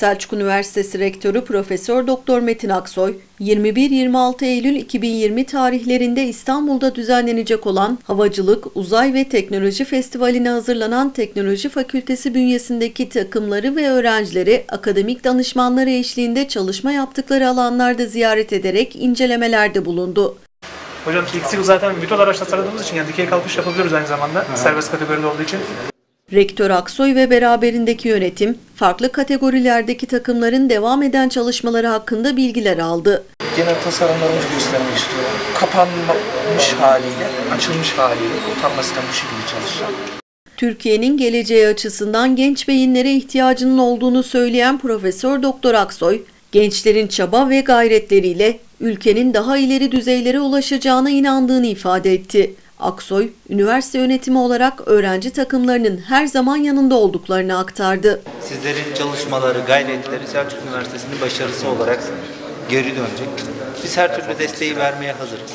Selçuk Üniversitesi Rektörü Profesör Doktor Metin Aksoy, 21-26 Eylül 2020 tarihlerinde İstanbul'da düzenlenecek olan Havacılık, Uzay ve Teknoloji Festivali'ne hazırlanan Teknoloji Fakültesi bünyesindeki takımları ve öğrencileri akademik danışmanları eşliğinde çalışma yaptıkları alanlarda ziyaret ederek incelemelerde bulundu. Hocam TX'i zaten bütün araçla taradığımız için yani dikey kalkış yapabiliyoruz aynı zamanda. Serbest kategoride olduğu için. Rektör Aksoy ve beraberindeki yönetim, farklı kategorilerdeki takımların devam eden çalışmaları hakkında bilgiler aldı. genel tasarımlarımızı göstermek istiyorum. Kapanmış haliyle, açılmış haliyle utanmasından bu şekilde çalışacağım. Türkiye'nin geleceği açısından genç beyinlere ihtiyacının olduğunu söyleyen Profesör Doktor Aksoy, gençlerin çaba ve gayretleriyle ülkenin daha ileri düzeylere ulaşacağına inandığını ifade etti. Aksoy, üniversite yönetimi olarak öğrenci takımlarının her zaman yanında olduklarını aktardı. Sizlerin çalışmaları, gayretleri Selçuk Üniversitesi'nin başarısı olarak geri dönecek. Biz her türlü desteği vermeye hazırız.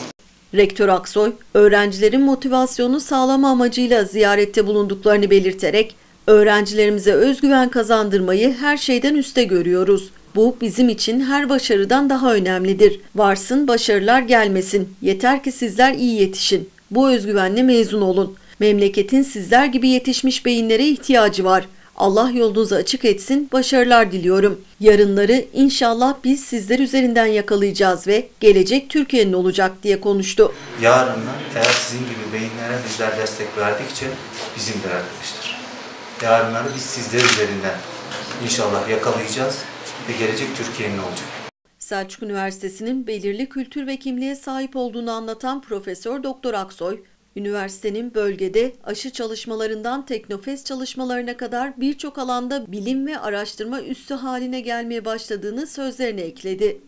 Rektör Aksoy, öğrencilerin motivasyonu sağlama amacıyla ziyarette bulunduklarını belirterek, öğrencilerimize özgüven kazandırmayı her şeyden üste görüyoruz. Bu bizim için her başarıdan daha önemlidir. Varsın başarılar gelmesin. Yeter ki sizler iyi yetişin. Bu özgüvenle mezun olun. Memleketin sizler gibi yetişmiş beyinlere ihtiyacı var. Allah yolunuzu açık etsin, başarılar diliyorum. Yarınları inşallah biz sizler üzerinden yakalayacağız ve gelecek Türkiye'nin olacak diye konuştu. Yarınlar eğer sizin gibi beyinlere bizler destek verdikçe bizimdir arkadaşlar. Yarınları biz sizler üzerinden inşallah yakalayacağız ve gelecek Türkiye'nin olacak. Selçuk Üniversitesi'nin belirli kültür ve kimliğe sahip olduğunu anlatan Profesör Doktor Aksoy, üniversitenin bölgede aşı çalışmalarından teknofest çalışmalarına kadar birçok alanda bilim ve araştırma üssü haline gelmeye başladığını sözlerine ekledi.